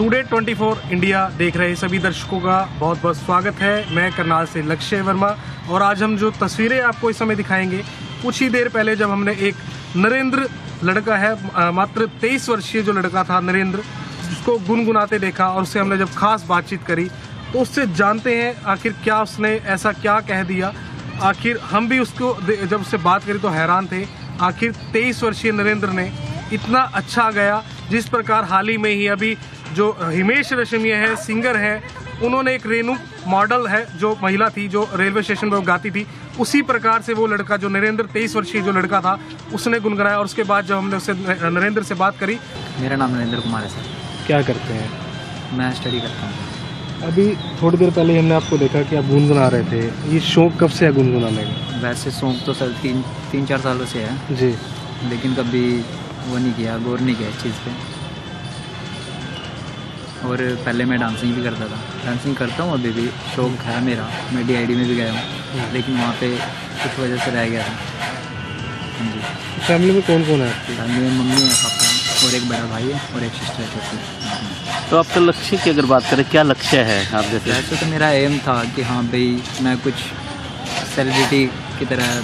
Today 24 India देख रहे सभी दर्शकों का बहुत बहुत स्वागत है। मैं करनाल से लक्ष्य वर्मा और आज हम जो तस्वीरें आपको इस समय दिखाएँगे, कुछ ही देर पहले जब हमने एक नरेंद्र लड़का है मात्र तेईस वर्षीय जो लड़का था नरेंद्र उसको गुनगुनाते देखा और उससे हमने जब खास बातचीत करी तो उससे जानते हैं आखिर क्या उसने ऐसा क्या कह दिया। आखिर हम भी उसको जब उससे बात करी तो हैरान थे। आखिर तेईस वर्षीय नरेंद्र ने इतना अच्छा गया जिस प्रकार हाल ही में ही अभी जो हिमेश रेशमिया है सिंगर है उन्होंने एक रेनू मॉडल है जो महिला थी जो रेलवे स्टेशन पर गाती थी उसी प्रकार से वो लड़का जो नरेंद्र तेईस वर्षीय जो लड़का था उसने गुनगुनाया और उसके बाद जब हमने उससे नरेंद्र से बात करी। मेरा नाम नरेंद्र कुमार है सर। क्या करते हैं? मैं स्टडी करता हूँ। अभी थोड़ी देर पहले हमने आपको देखा कि आप गुनगुना रहे थे। ये शौक कब से है गुनगुनाने का? वैसे शौक तो सर तीन तीन चार सालों से है। जी। लेकिन कभी वो नहीं किया गौर नहीं किया इस चीज़ पे। और पहले मैं डांसिंग भी करता था। डांसिंग करता हूँ अभी भी शौक है मेरा। मैं डीआईडी में भी गया हूँ लेकिन वहाँ पे कुछ वजह से रह गया था। हाँ जी। फैमिली में कौन कौन है आपकी? फैमिली में मम्मी है पापा और एक बड़ा भाई है और एक सिस्टर है छोटी। तो आपका लक्ष्य की अगर बात करें क्या लक्ष्य है आप जैसे? वैसे तो मेरा एम था कि हाँ भाई मैं कुछ सेलिब्रिटी की तरह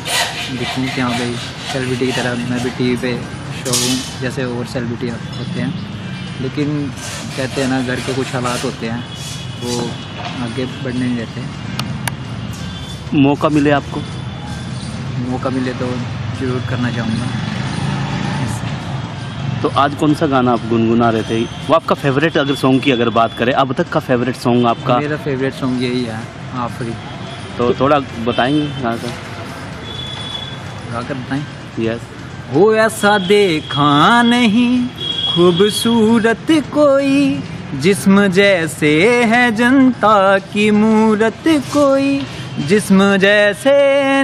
दिखूँ कि हाँ भाई सेलिब्रिटी की तरह मैं भी टी पे शो हूँ जैसे और सेलिब्रिटी होते हैं लेकिन कहते हैं ना घर के कुछ हालात होते हैं वो आगे बढ़ने नहीं देते। मौका मिले आपको? मौका मिले तो ज़रूर करना चाहूँगा। तो आज कौन सा गाना आप गुनगुना रहे थे? वो आपका फेवरेट अगर सॉन्ग की अगर बात करें अब तक का फेवरेट सॉन्ग आपका? मेरा फेवरेट सॉन्ग यही है आफरी तो थोड़ा बताएँगे गा कर गा बताएँ। यस हो ऐसा देखा नहीं। खूबसूरत कोई जिस्म जैसे है जनता की मूरत कोई। जिस्म जैसे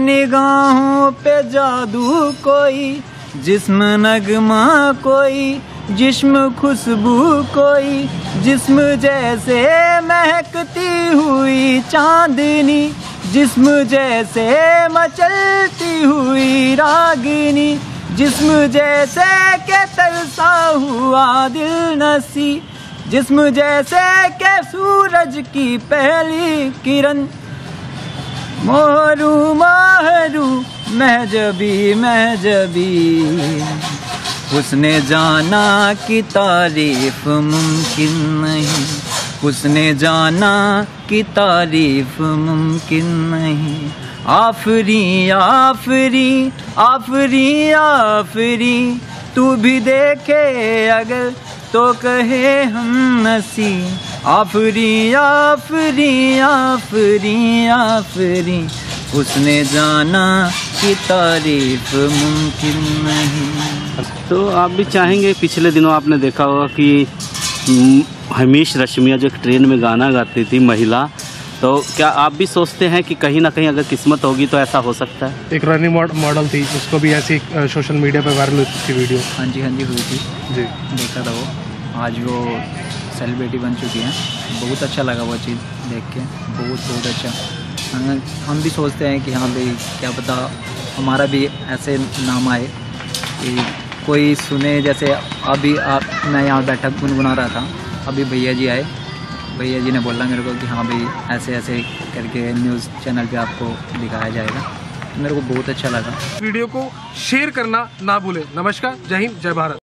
निगाहों पे जादू कोई। जिस्म नगमा कोई, जिस्म खुशबू कोई। जिस्म जैसे महकती हुई चांदनी। जिस्म जैसे मचलती हुई रागिनी। जिस्म जैसे के तरसा हुआ दिल नसी जिस्म जैसे के सूरज की पहली किरण, मोहरू माहरू, महजबी महजबी। उसने जाना कि तारीफ़ मुमकिन नहीं। उसने जाना कि तारीफ़ मुमकिन नहीं। आफरी आफरी आफरी आफरी, तू भी देखे अगर तो कहे हम नसी। आफरी आफरी आफरी आफरी, उसने जाना कि तारीफ़ मुमकिन नहीं। तो आप भी चाहेंगे, पिछले दिनों आपने देखा होगा कि हमीश रश्मिया जो एक ट्रेन में गाना गाती थी महिला तो क्या आप भी सोचते हैं कि कहीं ना कहीं अगर किस्मत होगी तो ऐसा हो सकता है? एक रनिंग मॉडल थी उसको भी ऐसी सोशल मीडिया पर वायरल हुई थी वीडियो हाँ जी हाँ जी हुई थी। जी। देखा था वो। आज वो सेलिब्रिटी बन चुकी हैं। बहुत अच्छा लगा वो चीज़ देख के। बहुत बहुत अच्छा। हम भी सोचते हैं कि हाँ भाई क्या पता हमारा भी ऐसे नाम आए कि कोई सुने, जैसे अभी आप, मैं यहाँ बैठा, गुनगुना रहा था। अभी भैया जी आए। भैया जी ने बोला मेरे को कि हाँ भाई ऐसे ऐसे करके न्यूज़ चैनल पे आपको दिखाया जाएगा। मेरे को बहुत अच्छा लगा। वीडियो को शेयर करना ना भूलें। नमस्कार, जय हिंद, जय भारत।